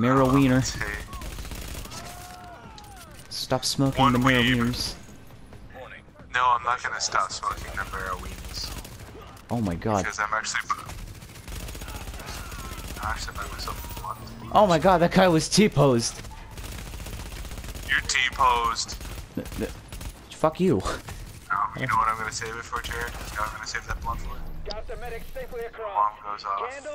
Marrow wiener. Let's. Stop smoking One the marrow weeb. wieners. No, I'm not gonna stop smoking the Marrowies. Oh my god. Because I'm actually. I actually buy myself blunt. Oh my god, that guy was T-posed. You're T-posed. Fuck you. Um, you know what I'm gonna save it for, Jared? You know what I'm gonna save that blunt for? Got the medic safely across. Alarm goes off. Candle